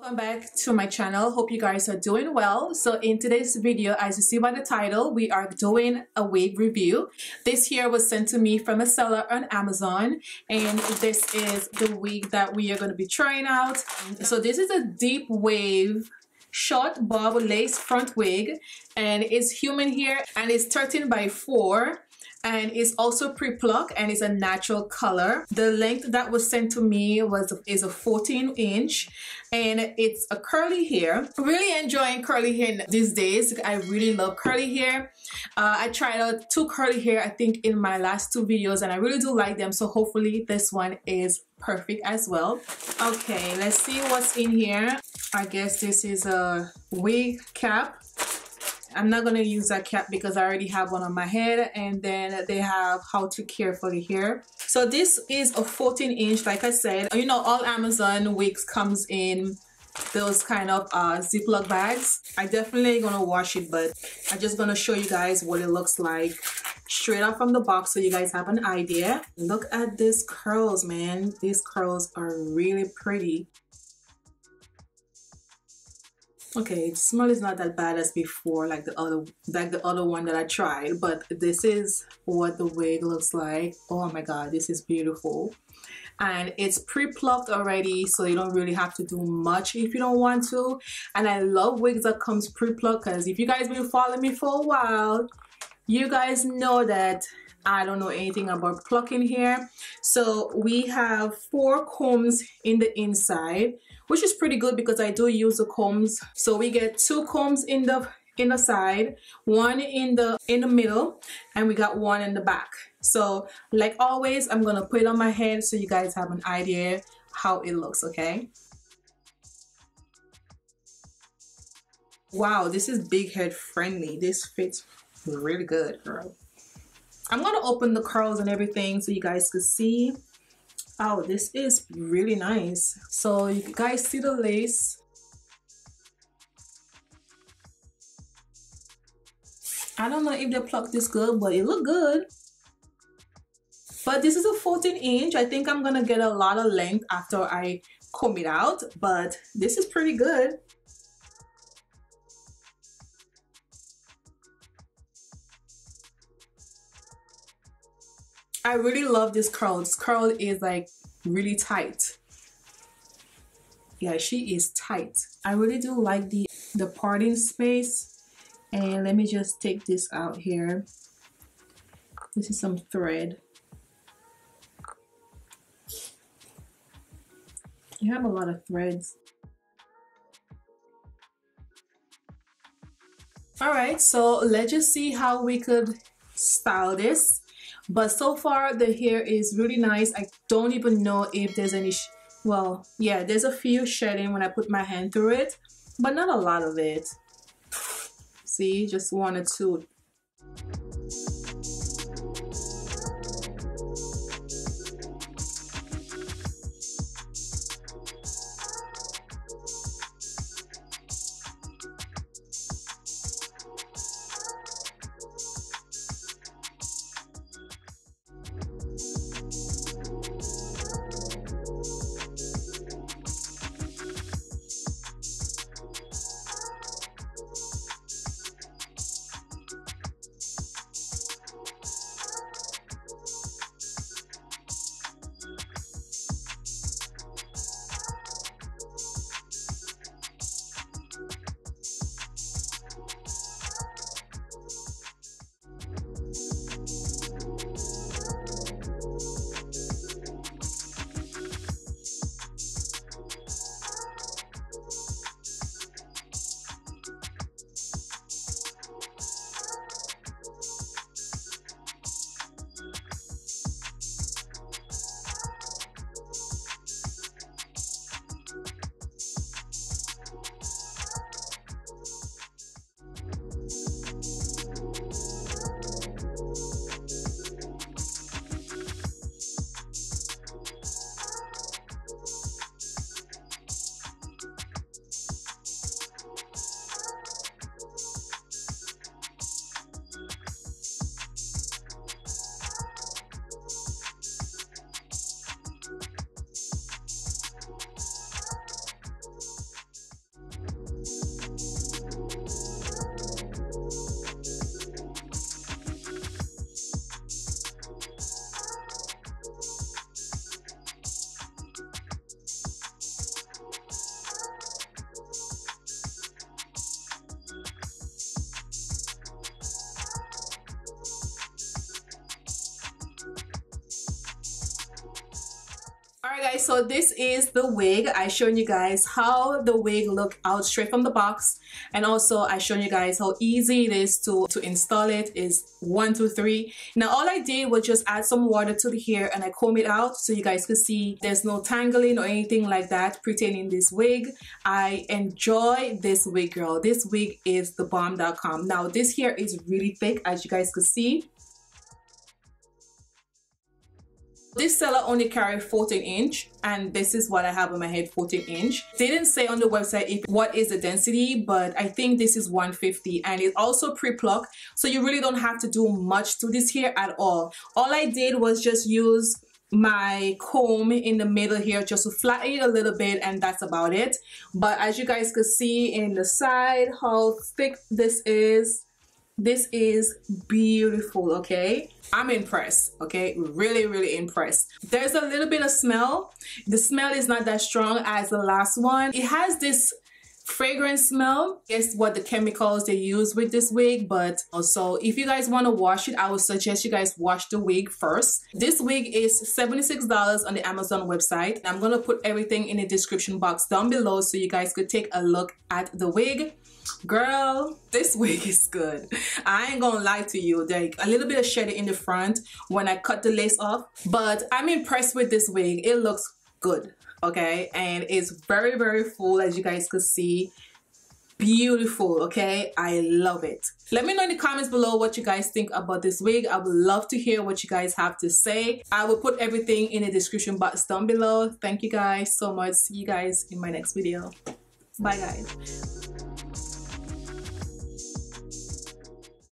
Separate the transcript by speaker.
Speaker 1: welcome back to my channel. Hope you guys are doing well. So in today's video as you see by the title we are doing a wig review. This here was sent to me from a seller on amazon and this is the wig that we are going to be trying out. So this is a deep wave short bob lace front wig and it's human hair and it's 13 by 4 and it's also pre-plucked and it's a natural color. The length that was sent to me was is a 14 inch and it's a curly hair. Really enjoying curly hair these days. I really love curly hair. Uh, I tried out two curly hair I think in my last two videos and I really do like them so hopefully this one is perfect as well. Okay, let's see what's in here. I guess this is a wig cap I'm not going to use that cap because I already have one on my head and then they have how to care for the hair. So this is a 14 inch like I said. You know all Amazon wigs comes in those kind of uh, Ziploc bags. I definitely gonna wash it but I'm just gonna show you guys what it looks like straight out from the box so you guys have an idea. Look at these curls man. These curls are really pretty. Okay, the smell is not that bad as before, like the other like the other one that I tried, but this is what the wig looks like. Oh my god, this is beautiful. And it's pre-plucked already, so you don't really have to do much if you don't want to. And I love wigs that comes pre-plucked because if you guys been following me for a while, you guys know that I don't know anything about plucking hair. So we have four combs in the inside which is pretty good because I do use the combs. So we get two combs in the in the side, one in the in the middle, and we got one in the back. So like always, I'm gonna put it on my head so you guys have an idea how it looks, okay? Wow, this is big head friendly. This fits really good, girl. I'm gonna open the curls and everything so you guys can see Oh, this is really nice. So you guys see the lace? I don't know if they plucked this good, but it looked good. But this is a 14 inch. I think I'm gonna get a lot of length after I comb it out, but this is pretty good. I really love this curl. This curl is like really tight. Yeah, she is tight. I really do like the, the parting space. And let me just take this out here. This is some thread. You have a lot of threads. Alright, so let's just see how we could style this. But so far the hair is really nice. I don't even know if there's any, well, yeah, there's a few shedding when I put my hand through it, but not a lot of it. See, just one or two guys, so this is the wig. I showed you guys how the wig look out straight from the box and also I showed you guys how easy it is to, to install it is one, two, three. Now all I did was just add some water to the hair and I comb it out so you guys could see there's no tangling or anything like that pertaining this wig. I enjoy this wig girl. This wig is the bomb.com. Now this hair is really thick as you guys could see This seller only carried 14 inch and this is what I have on my head 14 inch. Didn't say on the website if what is the density but I think this is 150 and it's also pre-plucked so you really don't have to do much to this hair at all. All I did was just use my comb in the middle here just to flatten it a little bit and that's about it but as you guys could see in the side how thick this is this is beautiful okay? I'm impressed okay? Really really impressed. There's a little bit of smell. The smell is not that strong as the last one. It has this fragrance smell guess what the chemicals they use with this wig but also if you guys want to wash it i would suggest you guys wash the wig first. This wig is 76 dollars on the amazon website. I'm gonna put everything in the description box down below so you guys could take a look at the wig. Girl this wig is good. I ain't gonna lie to you like a little bit of shedding in the front when i cut the lace off but i'm impressed with this wig. It looks good okay? And it's very very full as you guys could see. Beautiful okay? I love it. Let me know in the comments below what you guys think about this wig. I would love to hear what you guys have to say. I will put everything in the description box down below. Thank you guys so much. See you guys in my next video. Bye guys